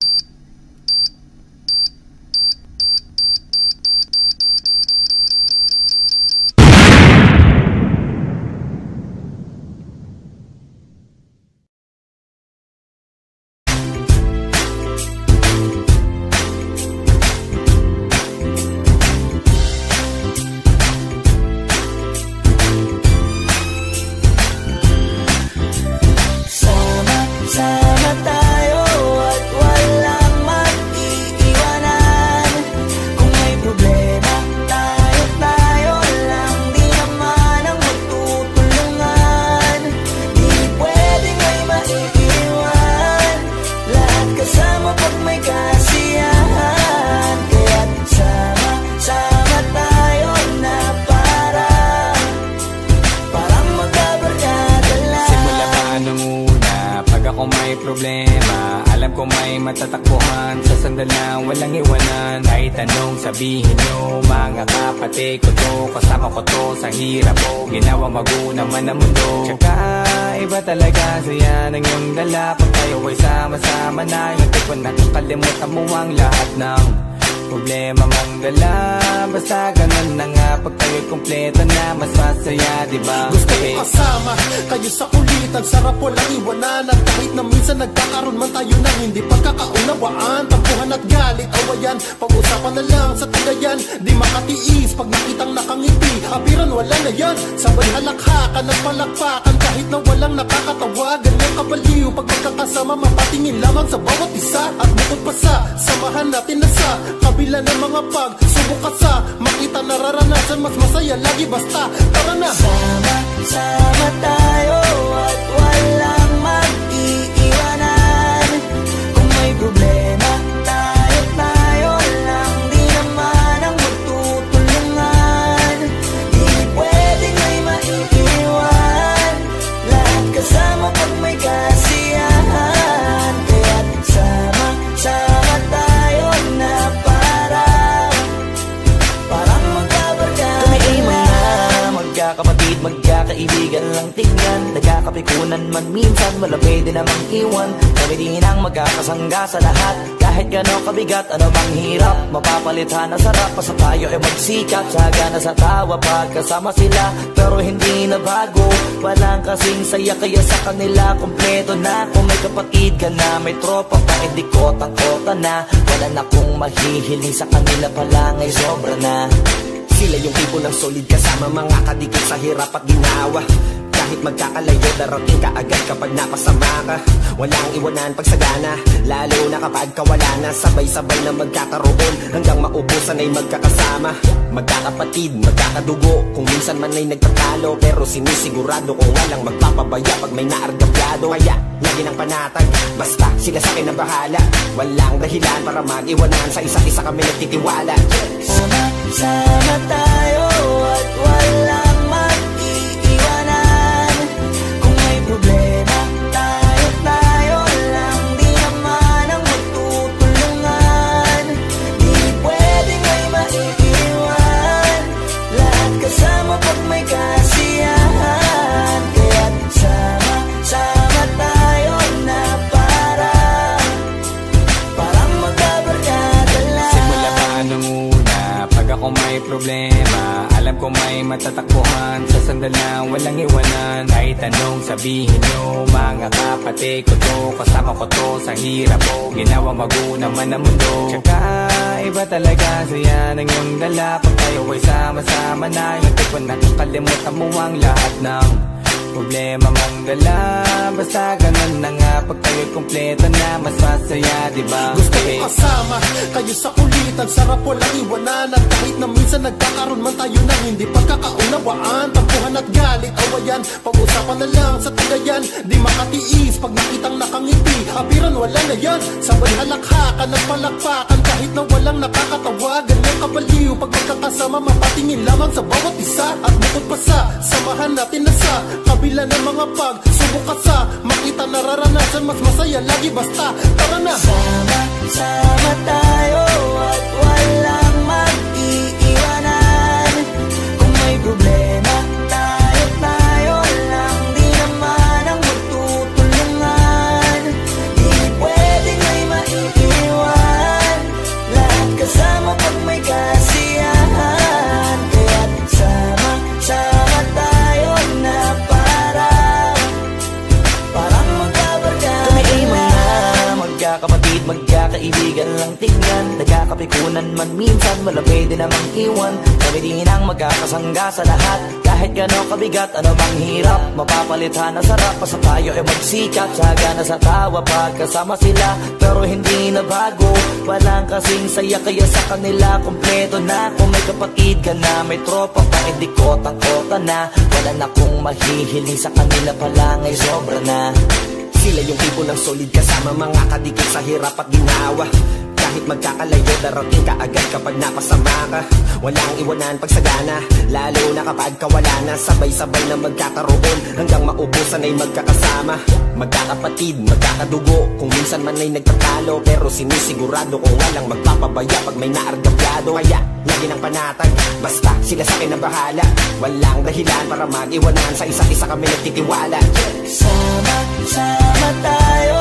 you Alam ko may matatakbuhan. Sa sandal na walang iwanan Kahit anong sabihin nyo Mga kapatid ko to Kasama ko to sa hirap ko. Ginawa mago naman ang mundo. Tsaka iba talaga Saya ng iyong dala. Pag tayo ay sama-sama na Yung tipo nakakalimutan mo ang lahat ng Problema mong dala. Basta ganun na nga Pag tayo'y kumpleto na Mas masaya, diba? Gusto ko kasama kayo sa kulitan Sarap walang iwanan. At kahit na minsan nagkakaroon man tayo ng hindi pagkakaunawaan. Tampuhan at galit, awayan. Pag-usapan na lang sa tagayan Di makatiis pag nakitang nakangiti. Apiran wala na yan. Sabay halakhakan at palakpakan. Kahit na walang nakakatawa Ganyan kabaliw. Pag magkakasama mapatingin lamang sa bawat isa. At bukod pa sa samahan natin na sa Kabila ng mga pag Subok ka sa makita nararanasan Mas masaya lagi basta. Tara na. Sama-sama tayo at walang mag-iiwanan. Kung may problema, tayo tayo lang. Di naman ang magtutulungan. Di pwedeng may maiiwan. Lahat kasama pag may kasiyahan magkakapatid, magkakaibigan lang tingnan. Nagkakapikunan man minsan, wala pwede namang iwan. Kami din ang magkakasangga sa lahat. Kahit gano'ng kabigat, ano bang hirap? Mapapalitan na sarap, basta tayo ay magsikap Saga na sa tawa, pagkasama sila. Pero hindi na bago. Walang kasing saya, kaya sa kanila Kompleto na, kung may kapatid ka na May tropa pa, hindi kotang-kota na. Wala na kong mahihiling sa kanila pa lang ay sobra na Sila yung tipo ng solid kasama mga kadikit sa hirap at ginawa Kahit magkakalayo, darating ka agad kapag napasama ka. Walang iwanan pag sagana, lalo na kapag kawala na. Sabay-sabay na magkakaroon hanggang maubusan ay magkakasama. Magkakapatid, magkakadugo, kung minsan man ay nagtatalo. Pero sinisigurado kung walang magpapabaya pag may naargabyado. Kaya lagi ng panatag, basta sila sa akin na bahala. Walang dahilan para mag-iwanan, sa isa't isa kami nagtitiwala. Sama-sama tayo at walang maiiwan Lahat kasama pag may kasiyahan. Kaya't sama-sama tayo na parang Parang magkabarkada. Lang Simula pa nung una Pag ako may problema Alam ko may matatakbuhan. Sa sandal na walang iwanan Kahit anong sabihin nyo Mga kapatid ko to Kasama ko to sa hirap ko Ginawa mago naman ang mundo. Tsaka iba talaga Saya ng iyong dala. Pag tayo ay sama-sama na Yung tipo nakakalimutan mo ang lahat ng Problema mong dala Basta ganun na nga. Pag tayo'y kumpleto na Mas masaya, diba? Gusto Eh, kasama kayo sa kulitan Sarap walang iwanan. At kahit na minsan nagkakaroon man tayo ng hindi pagkakaunawaan. Tampuhan at galit, awayan. Pag-usapan na lang sa tagayan Di makatiis pag nakitang nakangiti. Apiran wala na yan. Sabay halakhakan at palakpakan. Kahit na walang nakakatawa Ganyan kabaliw. Pag magkakasama mapatingin lamang sa bawat isa. At bukod pa sa samahan natin na sa Kabila ng mga pag Subok ka sa makita nararanasan Mas masaya. Lagi basta Tara na. Sama-sama magkakaibigan lang tingnan. Nagkakapikunan man minsan, malapit din namang iwan. Kami din ang magkakasangga sa lahat. Kahit gano'ng kabigat, ano bang hirap? Mapapalitan na sarap, pa sa tayo ay magsikap Tsaga na sa tawa, pagkasama sila. Pero hindi na bago. Walang kasing saya, kaya sa kanila Kompleto na, kung may kapatid ka na May tropa pa, hindi kotang-kota na. Wala na kong mahihiling sa kanila pa lang ay sobra na Sila yung tipo ng solid kasama mga kadikit sa hirap at ginawa kahit magkakalayo, darating ka agad kapag napasama ka. Walang iwanan pag sagana Lalo na kapag kawala na. Sabay-sabay na magkakaroon Hanggang maubusan ay magkakasama. Magkakapatid, magkakadugo Kung minsan man ay nagtatalo Pero sinisigurado kung walang magpapabaya Pag may naargabyado. Kaya, lagi ng panatag Basta sila sa akin ang bahala. Walang dahilan para mag-iwanan Sa isa't isa kami nagtitiwala. Sama, sama tayo